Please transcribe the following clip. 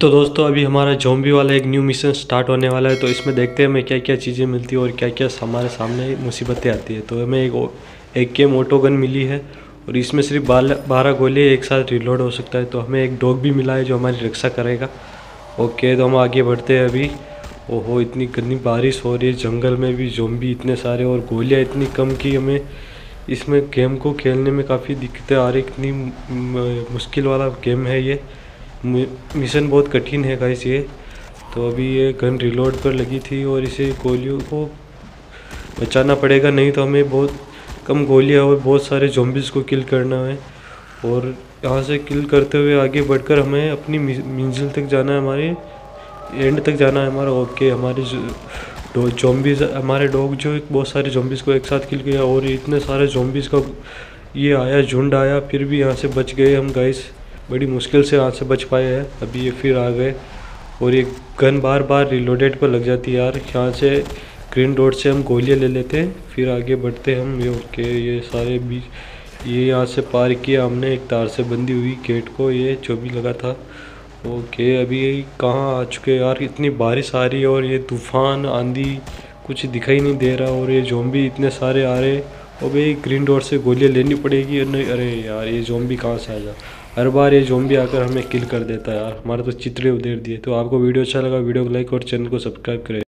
तो दोस्तों, अभी हमारा जोम्बी वाला एक न्यू मिशन स्टार्ट होने वाला है तो इसमें देखते हैं हमें क्या क्या चीज़ें मिलती है और क्या क्या हमारे सामने मुसीबतें आती है। तो हमें एक एक के मोटो गन मिली है और इसमें सिर्फ़ बारह गोली एक साथ रिलोड हो सकता है। तो हमें एक डॉग भी मिला है जो हमारी रक्षा करेगा। ओके तो हम आगे बढ़ते हैं अभी। ओहो, इतनी गंदी बारिश हो रही है, जंगल में भी जोम्बी इतने सारे और गोलियाँ इतनी कम की हमें। इसमें गेम को खेलने में काफ़ी दिक्कतें आ रही इतनी मुश्किल वाला गेम है ये। मिशन बहुत कठिन है गाइस ये। तो अभी ये गन रिलोड पर लगी थी और इसे गोलियों को बचाना पड़ेगा, नहीं तो हमें बहुत कम गोलियाँ और बहुत सारे जोम्बिस को किल करना है। और यहाँ से किल करते हुए आगे बढ़कर हमें अपनी मंजिल तक जाना है, हमारे एंड तक जाना है, हमारा ओके हमारे जोम्बिस हमारे डॉग जो बहुत सारे जोम्बिस को एक साथ किल किया और इतने सारे जोम्बिस का ये आया, झुंड आया, फिर भी यहाँ से बच गए हम गाइस बड़ी मुश्किल से हाथ से बच पाए हैं। अभी ये फिर आ गए और ये गन बार बार रिलोडेड पर लग जाती है यार। यहाँ से ग्रीन रोड से हम गोलियाँ ले लेते हैं, फिर आगे बढ़ते हम। ये ओके, ये सारे बीच ये यहाँ से पार किया हमने, एक तार से बंदी हुई गेट को। ये भी लगा था। ओके, अभी कहाँ आ चुके यार? इतनी बारिश आ रही है और ये तूफ़ान, आंधी कुछ दिखाई नहीं दे रहा और ये जोम्बी इतने सारे आ रहे और भाई ग्रीन डॉट से गोलियाँ लेनी पड़ेगी नहीं? अरे यार, ये जोम्बी कहाँ से आ जा? हर बार ये जोम्बी आकर हमें किल कर देता है यार। हमारे तो चित्रे उधेर दिए। तो आपको वीडियो अच्छा लगा, वीडियो को लाइक और चैनल को सब्सक्राइब करें।